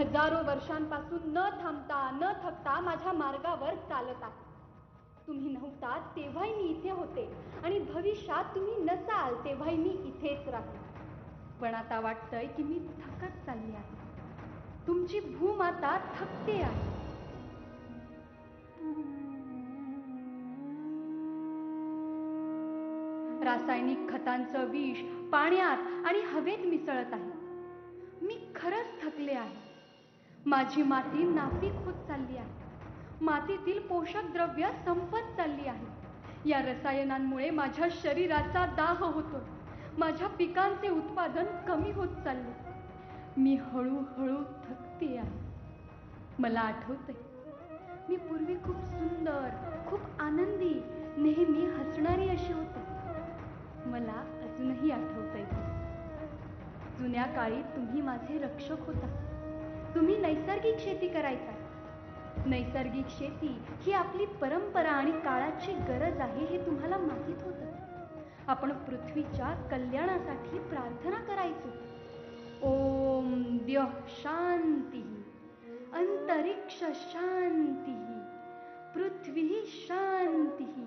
हजारो वर्षांपासून न थांबता न थकता माझ्या मार्गावर चालत आहे. तुम्ही नव्हता तेव्हाही मी इथे होते. आणि भविष्यात तुम्ही नसाल तेव्हाही मी इथेच राहते. पण आता वाटतंय की मी थकत चालली आहे. तुमची भूमाता थकते आहे. रासायनिक खतांचं विष पाण्यात आणि हवेत मिसळत आहे. मी खरंच थकले आहे. माझी माती नापीक होत चालली आहे. मातीतील पोषक द्रव्य संपत चालली आहे. या रसायनांमुळे माझ्या शरीराचा दाह होतो. माझ्या पिकांचे उत्पादन कमी होत चालले. मी हळूहळू थकते आहे. मला आठवतंय मी पूर्वी खूप सुंदर खूप आनंदी नेहमी हसणारी अशी होते. मला अजूनही आठवतंय. आहे जुन्या काळी तुम्ही माझे रक्षक होता. तुम्ही नैसर्गिक शेती करायचा नैसर्गिक शेती ही आपली परंपरा आणि काळाची गरज आहे हे तुम्हाला माहीत होतं. आपण पृथ्वीच्या कल्याणासाठी प्रार्थना करायचो. ओम द्य शांती अंतरिक्ष शांती पृथ्वी शांती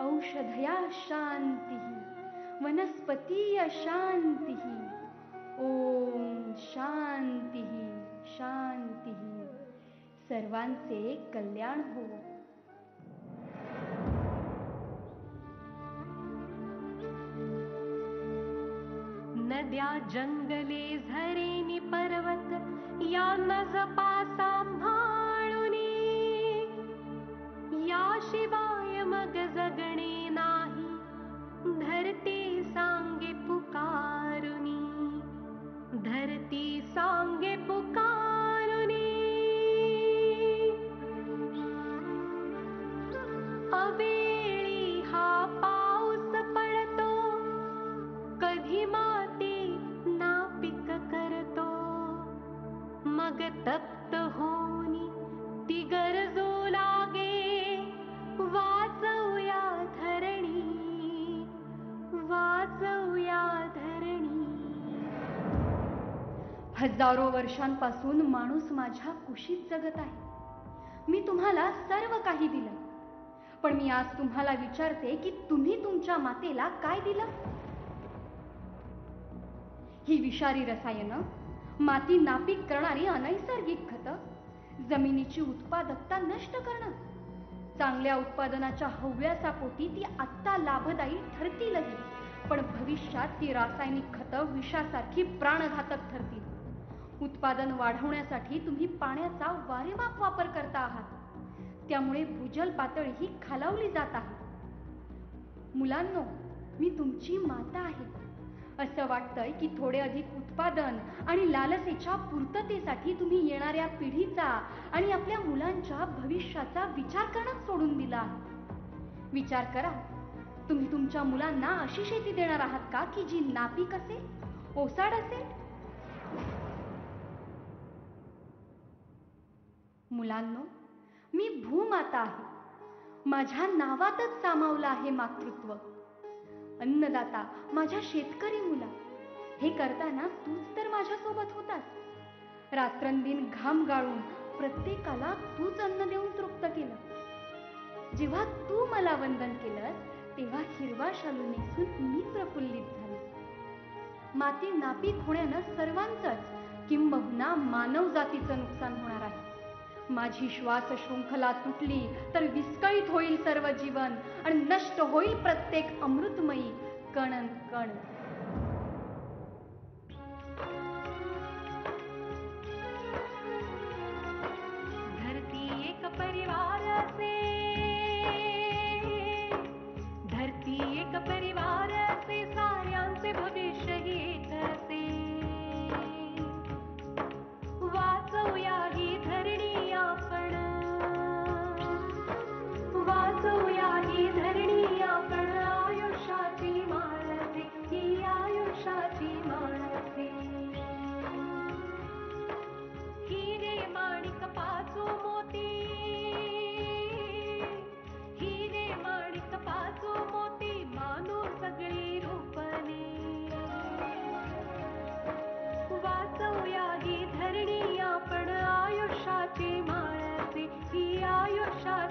औषधया शांती वनस्पतीय शांती. ओम शांती. शांती। सर्वांचे कल्याण हो। नद्या जंगले झरेनी पर्वत यांना जपा सांभाळुनी याशिवाय मग जगणे अवेळी हा पाऊस पडतो. कधी माती नापिक करतो. मग तप्त होनी ती गरजो लागे. वाचवूया धरणी. वाचवूया धरणी. हजारो वर्षांपासून माणूस माझ्या कुशीत जगत आहे. मी तुम्हाला सर्व काही दिलं. पण मी आज तुम्हाला विचारते की तुम्ही तुमच्या मातेला काय दिलं? ही विषारी रसायनं माती नापीक करणारी अनैसर्गिक खतं जमिनीची उत्पादकता नष्ट करणं चांगल्या उत्पादनाच्या हव्यासा पोटी ती आत्ता लाभदायी ठरतीलही पण भविष्यात ती रासायनिक खतं विषासारखी प्राणघातक ठरतील. उत्पादन वाढवण्यासाठी तुम्ही पाण्याचा वारेमाप वापर करता आहात. त्यामुळे भूजल पातळी ही खालावली जात आहे. मुलांनो मी तुमची माता आहे. असं वाटतंय की थोडे अधिक उत्पादन आणि लालसेच्या पूर्ततेसाठी तुम्ही येणाऱ्या पिढीचा आणि आपल्या मुलांच्या भविष्याचा विचार करणं सोडून दिला. विचार करा तुम्ही तुमच्या मुलांना अशी शेती देणार आहात का की जी नापीक असेल ओसाड असेल? मुलांनो मी माता आहे. माझ्या नावातच सामावलं आहे मातृत्व. अन्नदाता माझ्या शेतकरी मुला हे करताना तूच तर माझ्यासोबत होतास. रात्रंदिन घाम गाळून प्रत्येकाला तूच अन्न देऊन तृप्त केलं. जेव्हा तू मला वंदन केलंस तेव्हा हिरवा शालू नेसून मी प्रफुल्लित झाले. माती नापीक होण्यानं सर्वांचंच किंबहुना मानव जातीचं नुकसान होणार आहे. माझी श्वास श्रृंखला तुटली तर विस्कळीत होईल सर्व जीवन आणि नष्ट होईल प्रत्येक अमृतमयी कण कण. আশা